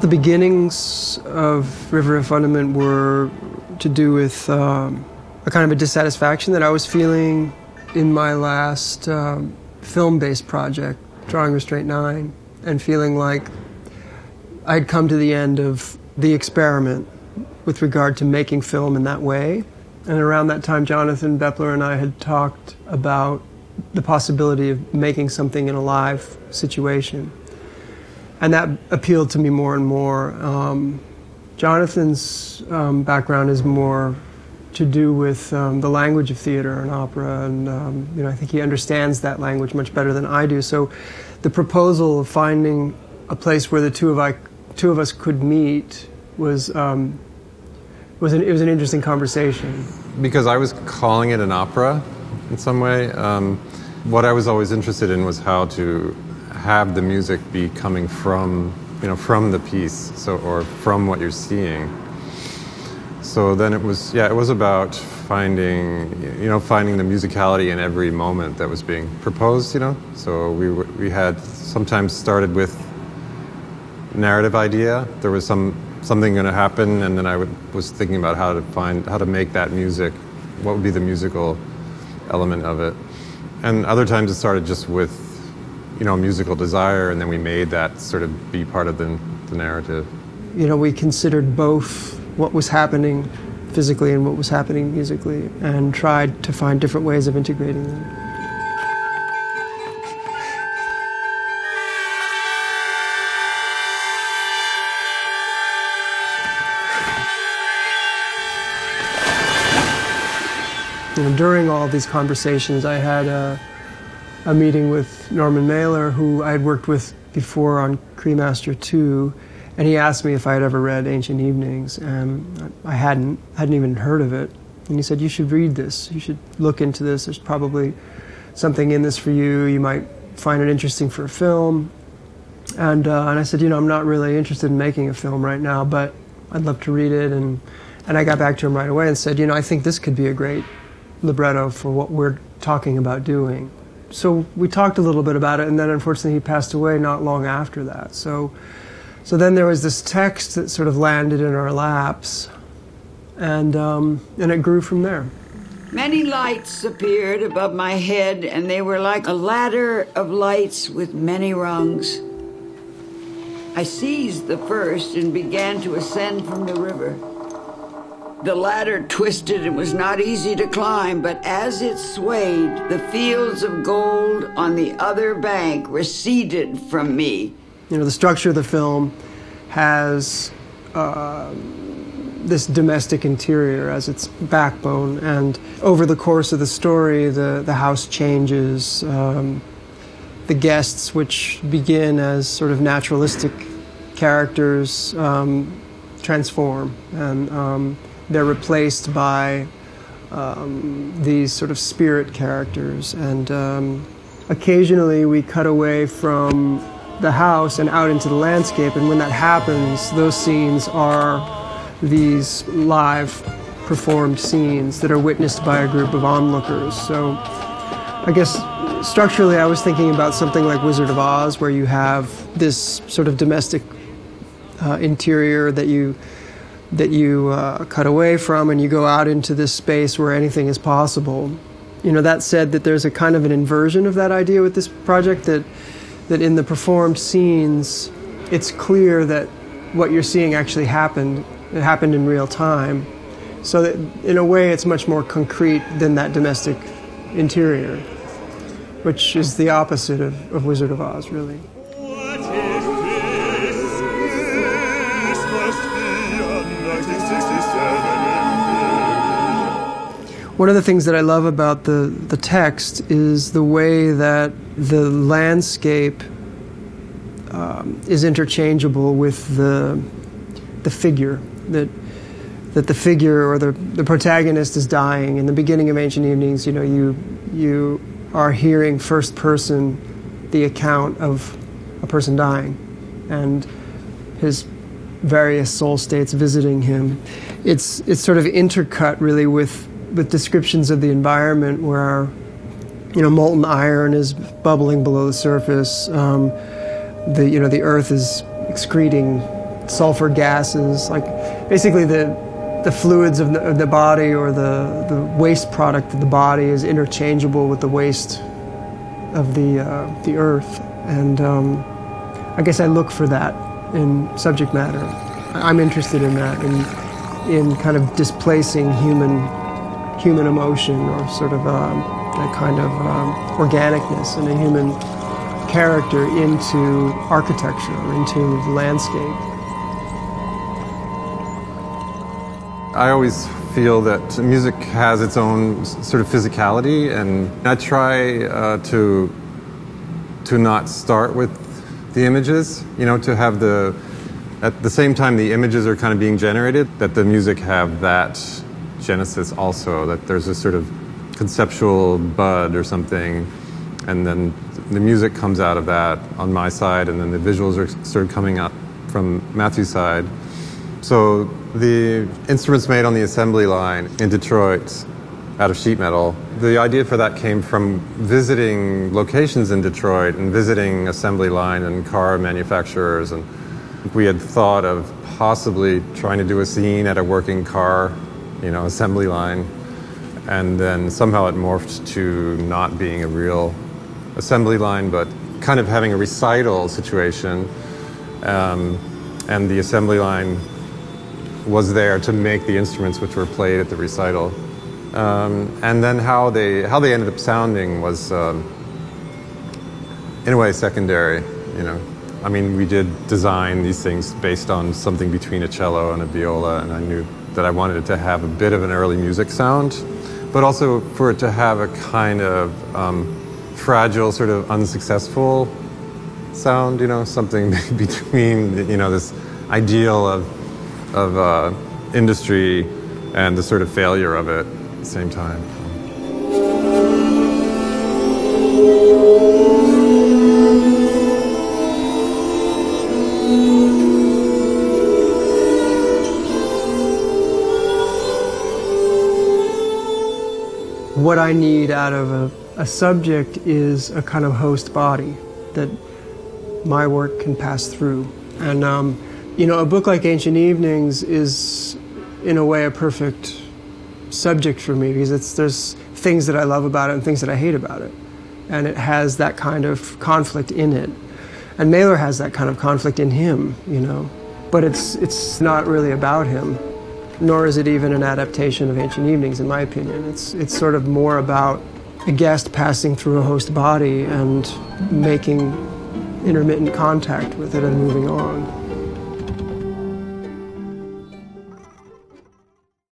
The beginnings of River of Fundament were to do with um, a kind of a dissatisfaction that I was feeling in my last um, film based project, Drawing Restraint 9, and feeling like I'd come to the end of the experiment with regard to making film in that way. And around that time, Jonathan Bepler and I had talked about the possibility of making something in a live situation. And that appealed to me more and more. Um, Jonathan's um, background is more to do with um, the language of theater and opera, and um, you know, I think he understands that language much better than I do. So, the proposal of finding a place where the two of I, two of us could meet was um, was an, it was an interesting conversation. Because I was calling it an opera in some way. Um, what I was always interested in was how to have the music be coming from you know from the piece, so or from what you're seeing. So then it was yeah it was about finding you know finding the musicality in every moment that was being proposed. You know, so we we had sometimes started with narrative idea. There was some something going to happen, and then I would, was thinking about how to find how to make that music. What would be the musical element of it? And other times it started just with you know musical desire, and then we made that sort of be part of the, the narrative. You know, we considered both what was happening physically and what was happening musically, and tried to find different ways of integrating them. you know, during all these conversations, I had a, a meeting with Norman Mailer, who I had worked with before on Cremaster 2, and he asked me if I had ever read Ancient Evenings, and I hadn't, hadn't even heard of it. And he said, You should read this. You should look into this. There's probably something in this for you. You might find it interesting for a film. And, uh, and I said, You know, I'm not really interested in making a film right now, but I'd love to read it. And, and I got back to him right away and said, You know, I think this could be a great libretto for what we're talking about doing. So we talked a little bit about it, and then unfortunately he passed away not long after that. So, so then there was this text that sort of landed in our laps, and um, and it grew from there. Many lights appeared above my head, and they were like a ladder of lights with many rungs. I seized the first and began to ascend from the river. The ladder twisted and was not easy to climb, but as it swayed, the fields of gold on the other bank receded from me. You know, the structure of the film has uh, this domestic interior as its backbone, and over the course of the story, the, the house changes. Um, the guests, which begin as sort of naturalistic characters, um, transform and um, they're replaced by um, these sort of spirit characters. And um, occasionally we cut away from the house and out into the landscape. And when that happens, those scenes are these live performed scenes that are witnessed by a group of onlookers. So I guess structurally, I was thinking about something like Wizard of Oz, where you have this sort of domestic uh, interior that you that you uh, cut away from and you go out into this space where anything is possible. You know, that said, that there's a kind of an inversion of that idea with this project that, that in the performed scenes, it's clear that what you're seeing actually happened. It happened in real time. So that in a way, it's much more concrete than that domestic interior, which is the opposite of, of Wizard of Oz, really. One of the things that I love about the, the text is the way that the landscape um, is interchangeable with the, the figure. That, that the figure or the, the protagonist is dying. In the beginning of Ancient Evenings, you know, you, you are hearing first person the account of a person dying and his various soul states visiting him. It's, it's sort of intercut really with with descriptions of the environment where you know molten iron is bubbling below the surface. Um, the you know the earth is excreting sulfur gases, like basically the the fluids of the, of the body or the, the waste product of the body is interchangeable with the waste of the uh, the earth, and um, I guess I look for that in subject matter. I'm interested in that, in in kind of displacing human human emotion or sort of um, that kind of um, organicness in a human character into architecture, into landscape. I always feel that music has its own sort of physicality, and I try uh, to to not start with the images. You know, to have the at the same time the images are kind of being generated, that the music have that genesis also. That there's a sort of conceptual bud or something, and then the music comes out of that on my side, and then the visuals are sort of coming up from Matthew's side. So the instruments made on the assembly line in Detroit out of sheet metal, the idea for that came from visiting locations in Detroit and visiting assembly line and car manufacturers. And we had thought of possibly trying to do a scene at a working car, you know, assembly line. And then somehow it morphed to not being a real assembly line, but kind of having a recital situation. Um, and the assembly line was there to make the instruments which were played at the recital. Um, and then how they how they ended up sounding was, um, in a way, secondary. You know, I mean, we did design these things based on something between a cello and a viola, and I knew that I wanted it to have a bit of an early music sound, but also for it to have a kind of um, fragile, sort of unsuccessful sound. You know, something between you know this ideal of of uh, industry and the sort of failure of it at the same time. What I need out of a, a subject is a kind of host body that my work can pass through. And um, you know, a book like Ancient Evenings is, in a way, a perfect subject for me because it's, there's things that I love about it and things that I hate about it. And it has that kind of conflict in it. And Mailer has that kind of conflict in him, you know. But it's, it's not really about him, nor is it even an adaptation of Ancient Evenings, in my opinion. It's, it's sort of more about a guest passing through a host body and making intermittent contact with it and moving on.